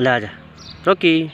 લે રોકી